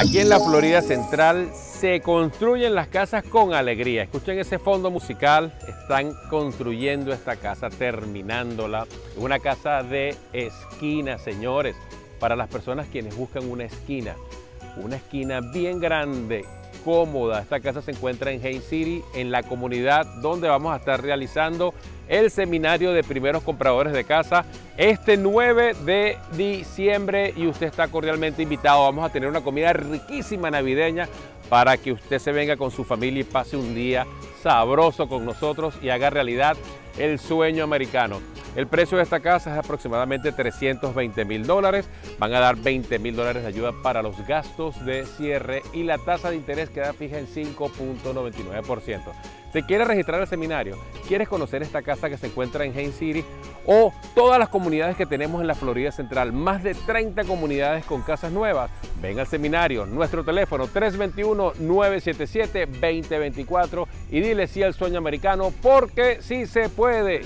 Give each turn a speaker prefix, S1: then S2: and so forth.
S1: Aquí en la Florida Central se construyen las casas con alegría. Escuchen ese fondo musical. Están construyendo esta casa, terminándola. Una casa de esquina, señores. Para las personas quienes buscan una esquina. Una esquina bien grande, cómoda. Esta casa se encuentra en Haines City, en la comunidad donde vamos a estar realizando el seminario de primeros compradores de casa este 9 de diciembre y usted está cordialmente invitado. Vamos a tener una comida riquísima navideña para que usted se venga con su familia y pase un día sabroso con nosotros y haga realidad el sueño americano. El precio de esta casa es aproximadamente 320 mil dólares. Van a dar 20 mil dólares de ayuda para los gastos de cierre y la tasa de interés queda fija en 5.99%. ¿Te quieres registrar al seminario? ¿Quieres conocer esta casa que se encuentra en Haines City? O todas las comunidades que tenemos en la Florida Central, más de 30 comunidades con casas nuevas. Ven al seminario, nuestro teléfono 321-977-2024 y dile sí al sueño americano porque sí se puede.